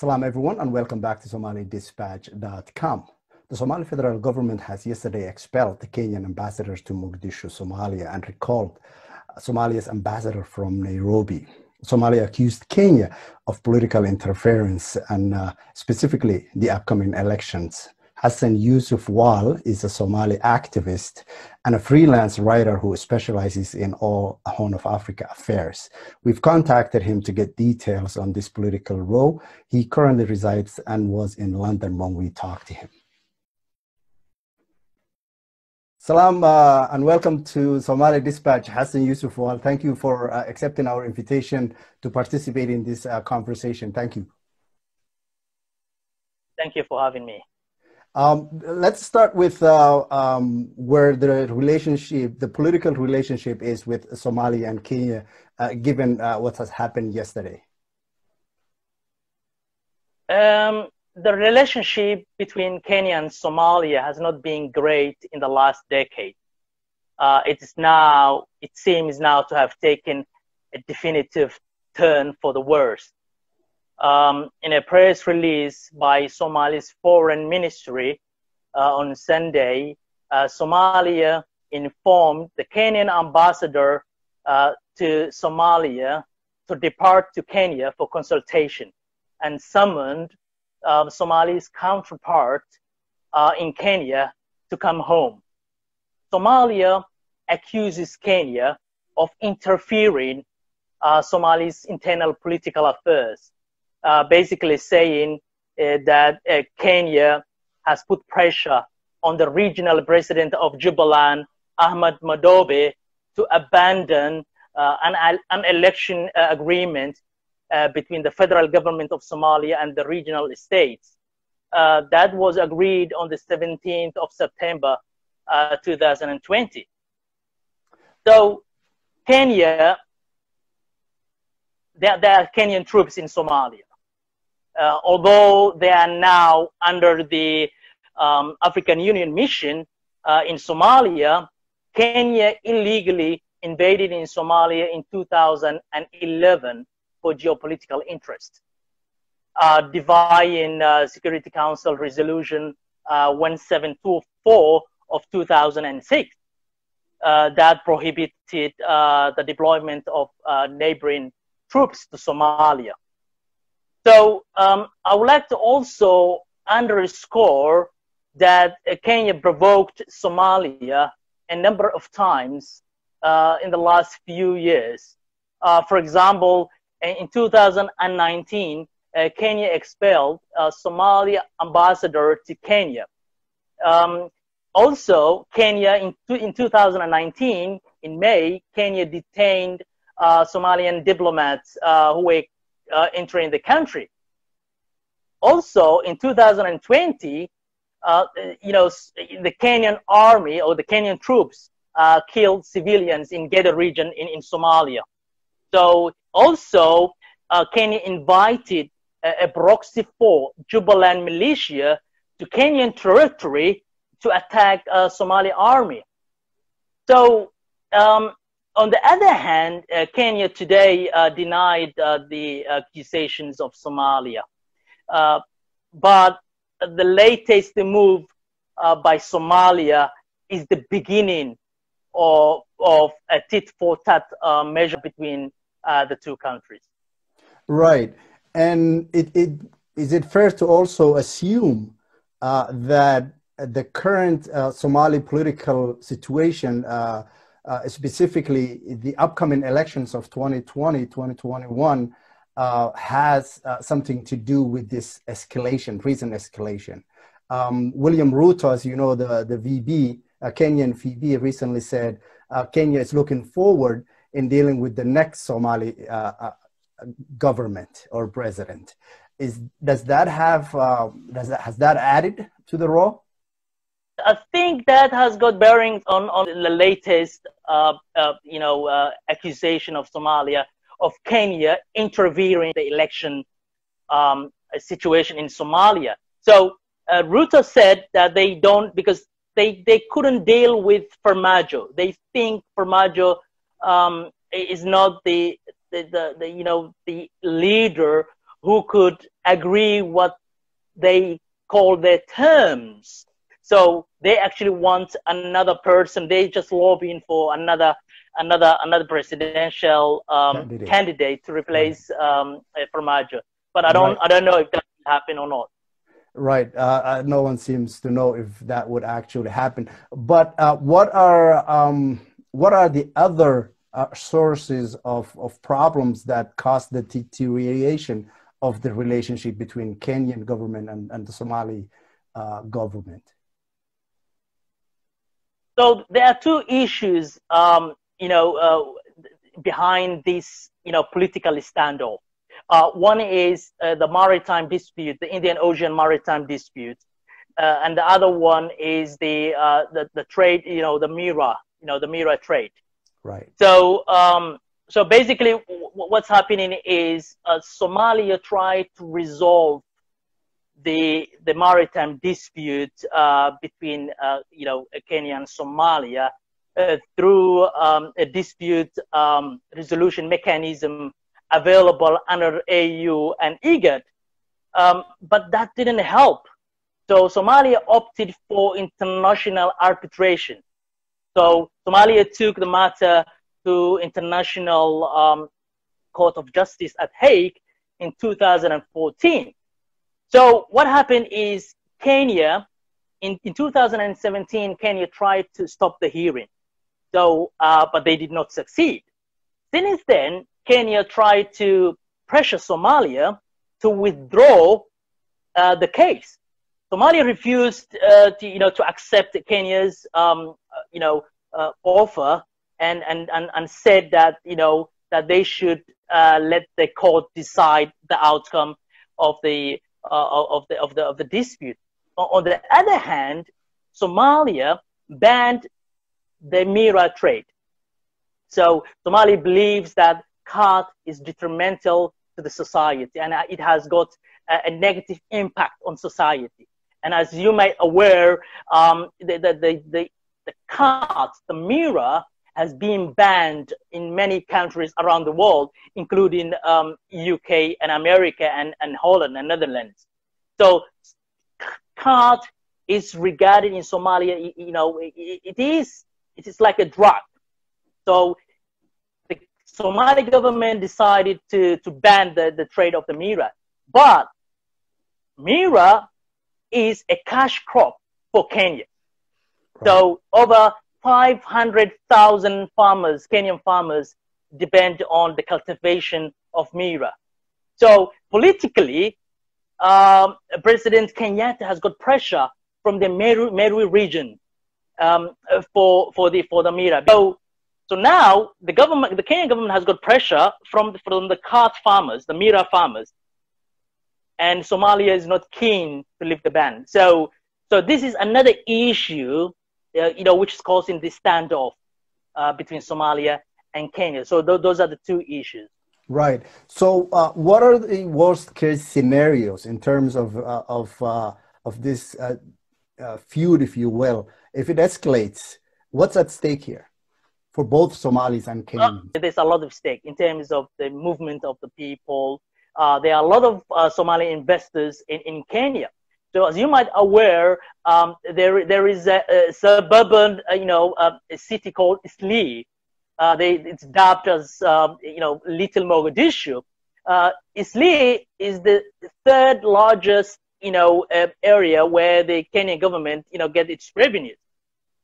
Salam everyone and welcome back to SomaliDispatch.com. The Somali federal government has yesterday expelled the Kenyan ambassadors to Mogadishu, Somalia, and recalled Somalia's ambassador from Nairobi. Somalia accused Kenya of political interference and uh, specifically the upcoming elections. Hassan Yusuf Waal is a Somali activist and a freelance writer who specializes in all Horn of Africa affairs. We've contacted him to get details on this political row. He currently resides and was in London when we talked to him. Salam uh, and welcome to Somali Dispatch, Hassan Yusuf Waal. Thank you for uh, accepting our invitation to participate in this uh, conversation. Thank you. Thank you for having me. Um, let's start with uh, um, where the relationship, the political relationship is with Somalia and Kenya, uh, given uh, what has happened yesterday. Um, the relationship between Kenya and Somalia has not been great in the last decade. Uh, it is now, it seems now to have taken a definitive turn for the worse um, in a press release by Somalia's foreign ministry uh, on Sunday, uh, Somalia informed the Kenyan ambassador uh, to Somalia to depart to Kenya for consultation and summoned uh, Somalia's counterpart uh, in Kenya to come home. Somalia accuses Kenya of interfering uh, Somalia's internal political affairs basically saying uh, that uh, Kenya has put pressure on the regional president of Jubaland, Ahmed Madobe, to abandon uh, an, an election uh, agreement between the federal government of Somalia and the regional states. that was agreed on the 17th of September 2020. So Kenya, there, there are Kenyan troops in Somalia uh, although they are now under the um, African Union mission uh, in Somalia, Kenya illegally invaded in Somalia in 2011 for geopolitical interest. Uh, defying uh, Security Council Resolution uh, 1724 of 2006 uh, that prohibited uh, the deployment of neighboring troops to Somalia. So um, I would like to also underscore that uh, Kenya provoked Somalia a number of times uh, in the last few years. Uh, for example, in 2019, uh, Kenya expelled a Somalia ambassador to Kenya. Um, also, Kenya in, in 2019, in May, Kenya detained uh, Somalian diplomats uh, who were uh, entering the country. Also, in 2020, uh, you know, the Kenyan army or the Kenyan troops uh, killed civilians in Gedo region in, in Somalia. So also, uh, Kenya invited a, a proxy for Jubaland militia to Kenyan territory to attack uh, Somali army. So um, on the other hand, uh, Kenya today uh, denied uh, the accusations of Somalia. Uh, but the latest move uh, by Somalia is the beginning of, of a tit for tat uh, measure between the two countries. Right. And it, it, is it fair to also assume that the current Somali political situation uh, specifically the upcoming elections of 2020, 2021, uh, has uh, something to do with this escalation, recent escalation. Um, William Ruto, as you know, the, the VP, uh, Kenyan VP, recently said uh, Kenya is looking forward in dealing with the next Somali uh, government or president. Is, does that have, does that, has that added to the role? I think that has got bearing on, on the latest, uh, uh, you know, uh, accusation of Somalia, of Kenya intervening in the election um, situation in Somalia. So uh, Ruto said that they don't because they, they couldn't deal with Farmajo. They think Farmajo um, is not the, the, the, the, you know the leader who could agree what they call their terms. So they actually want another person. They just lobbying for another another another presidential um, candidate. candidate. to replace um, Farmajo. But I don't right. I don't know if that will happen or not. Right. Uh, uh, no one seems to know if that would actually happen. But uh, what are um, what are the other uh, sources of, of problems that cause the deterioration of the relationship between Kenyan government and, and the Somali uh, government? So there are two issues, um, you know, uh, behind this, you know, political standoff. Uh, one is uh, the maritime dispute, the Indian Ocean maritime dispute, uh, and the other one is the, uh, the the trade, you know, the Miraa, you know, the Miraa trade. Right. So um, so basically, what's happening is uh, Somalia tried to resolve the the maritime dispute uh, between uh, you know Kenya and Somalia uh, through um, a dispute um, resolution mechanism available under AU and IGAD, um, but that didn't help. So Somalia opted for international arbitration. So Somalia took the matter to International um, Court of Justice at Hague in 2014. So what happened is Kenya, in, in 2017, Kenya tried to stop the hearing. So, uh, but they did not succeed. Since then, Kenya tried to pressure Somalia to withdraw uh, the case. Somalia refused uh, to, you know, to accept Kenya's, um, uh, you know, uh, offer and, and, and, and said that, you know, that they should uh, let the court decide the outcome of the, uh, of the, of the, of the dispute. On the other hand, Somalia banned the Miraa trade. So Somalia believes that khat is detrimental to the society and it has got a, negative impact on society. And as you may aware, um, the, the, the, the, khat, the Miraa, has been banned in many countries around the world, including um, UK and America and, and Holland and Netherlands. So khat is regarded in Somalia, you know, it, is it is like a drug. So the Somali government decided to, to ban the, the trade of the Miraa. But Miraa is a cash crop for Kenya. So over 500,000 farmers, Kenyan farmers, depend on the cultivation of Miraa. So politically, um, President Kenyatta has got pressure from the Meru, Meru region um, for, for, the, for the Miraa. So, so now the government, the Kenyan government has got pressure from, from the khat farmers, the Miraa farmers, and Somalia is not keen to lift the ban. So, so this is another issue uh, you know, which is causing this standoff uh, between Somalia and Kenya. So th- those are the two issues. Right. So, uh, what are the worst case scenarios in terms of uh, of uh, of this uh, feud, if you will? If it escalates, what's at stake here for both Somalis and Kenyans? there's a lot of stake in terms of the movement of the people. there are a lot of Somali investors in, in Kenya so as you might aware, um, there there is a, a suburban, uh, you know, uh, a city called Eastleigh. Uh, they, it's dubbed as um, you know Little Mogadishu. Uh, Eastleigh is the third largest you know uh, area where the Kenyan government you know get its revenues,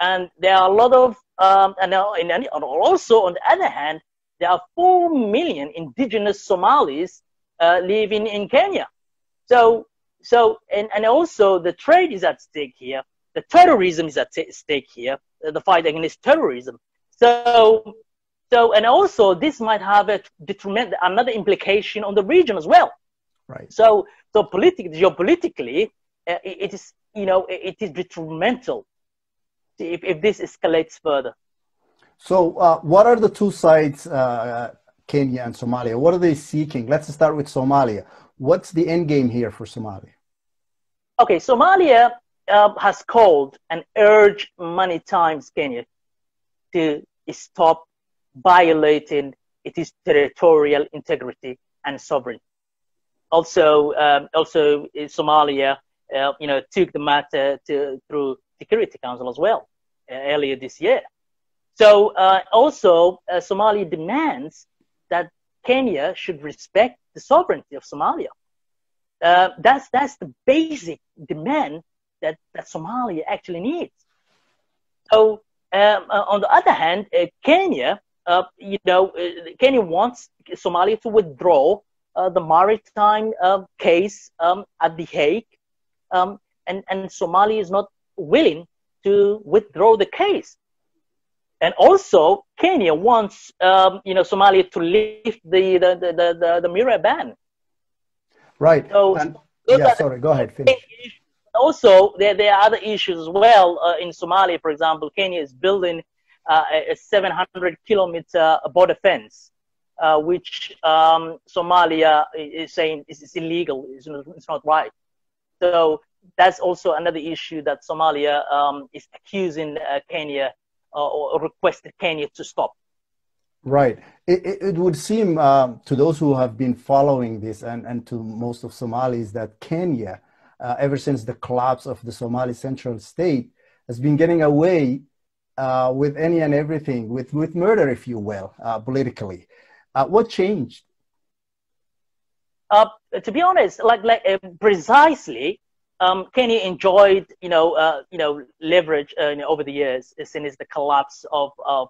and there are a lot of um, and, and also on the other hand, there are four million indigenous Somalis uh, living in Kenya. So so, and, and also the trade is at stake here. The terrorism is at stake here, uh, the fight against terrorism. So, so, and also this might have a detriment, another implication on the region as well. Right. So, so politically, geopolitically, uh, it, it is, you know, it, it is detrimental if, if this escalates further. So, uh, what are the two sides, uh, Kenya and Somalia? What are they seeking? Let's start with Somalia. What's the end game here for Somalia? Okay, Somalia uh, has called and urged many times Kenya to stop violating its territorial integrity and sovereignty. also, um, also Somalia, uh, you know, took the matter to, through Security Council as well uh, earlier this year. So uh, also, uh, Somalia demands that Kenya should respect the sovereignty of Somalia. Uh, that's that's the basic demand that, that Somalia actually needs. So um, uh, on the other hand, uh, Kenya, uh, you know, Kenya wants Somalia to withdraw the maritime case um, at The Hague, um, and and Somalia is not willing to withdraw the case. And also, Kenya wants, um, you know, Somalia to lift the the the the, the Miraa ban. Right. So, and, yeah, sorry. Go ahead. Finish. Also, there there are other issues as well uh, in Somalia. For example, Kenya is building uh, a 700 kilometer border fence, uh, which um, Somalia is saying is, is illegal. It's not, it's not right. So that's also another issue that Somalia um, is accusing uh, Kenya uh, or requested Kenya to stop. Right. It, it, it would seem um, to those who have been following this and, and to most of Somalis that Kenya, uh, ever since the collapse of the Somali central state, has been getting away uh, with any and everything, with, with murder, if you will, uh, politically. Uh, what changed? Uh, to be honest, like, like precisely um, Kenya enjoyed, you know, uh, you know, leverage uh, you know, over the years since the collapse of of,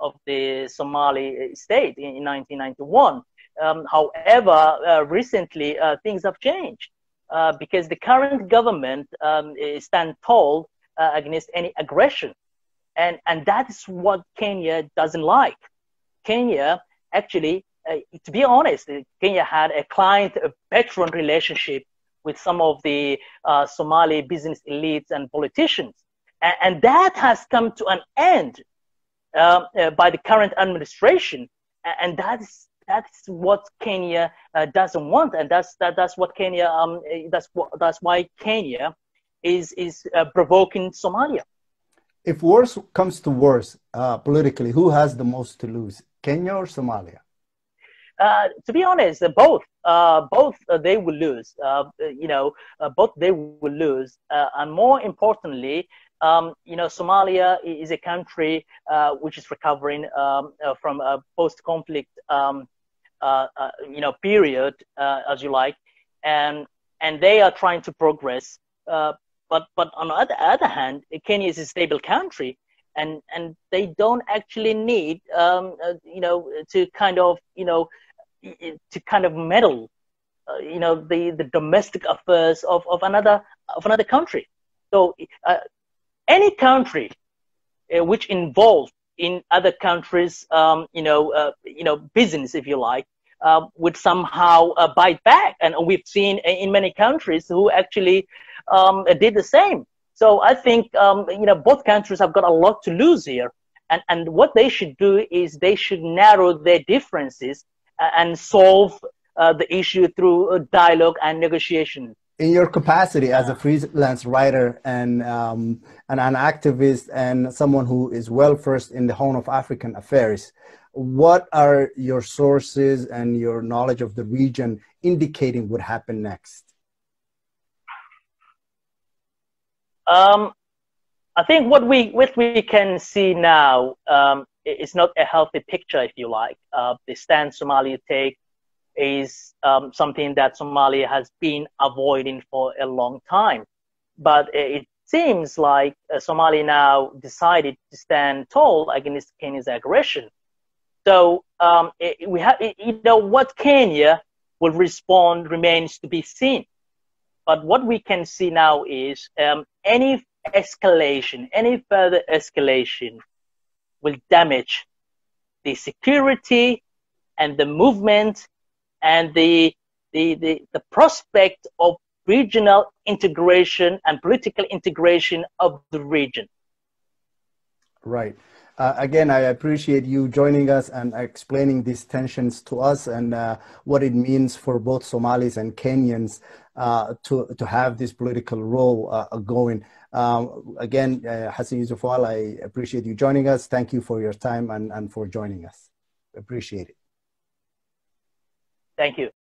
of the Somali state in, in 1991. Um, however, uh, recently uh, things have changed uh, because the current government um, stand tall uh, against any aggression, and and that is what Kenya doesn't like. Kenya actually, to be honest, Kenya had a client-patron relationship with some of the uh, Somali business elites and politicians. And, and, that has come to an end uh, uh, by the current administration. And that's, that's what Kenya uh, doesn't want. And that's, that, that's what Kenya, um, that's, what, that's why Kenya is, is uh, provoking Somalia. If worse comes to worse uh, politically, who has the most to lose, Kenya or Somalia? Uh, to be honest, uh, both, uh, both uh, they will lose. Uh, you know, both they will lose. and more importantly, um, you know, Somalia is a country which is recovering um, from a post-conflict, um, you know, period, as you like, and and they are trying to progress. but but on the other, other hand, Kenya is a stable country, and and they don't actually need um, uh, you know to kind of you know to kind of meddle uh, you know the the domestic affairs of, of another of another country. So uh, any country uh, which involved in other countries um, you know uh, you know business if you like uh, would somehow bite back. And we've seen in many countries who actually um, did the same so I think um, you know both countries have got a lot to lose here, and and what they should do is they should narrow their differences and solve uh, the issue through dialogue and negotiation. In your capacity as a freelance writer and, um, and an activist and someone who is well versed in the Horn of African affairs, what are your sources and your knowledge of the region indicating would happen next? Um, I think what we what we can see now um, is not a healthy picture, if you like. Uh, the stand Somalia take is um, something that Somalia has been avoiding for a long time, but it seems like uh, Somalia now decided to stand tall against Kenya's aggression. So um, it, we have, you know, what Kenya will respond remains to be seen. But what we can see now is um, any escalation, any further escalation will damage the security and the movement and the, the, the, the prospect of regional integration and political integration of the region. Right. Uh, again, I appreciate you joining us and explaining these tensions to us and uh, what it means for both Somalis and Kenyans uh, to, to have this political role uh, going. Um, again, uh, Hassan Yusuf Waal, I appreciate you joining us. Thank you for your time and, and for joining us. Appreciate it. Thank you.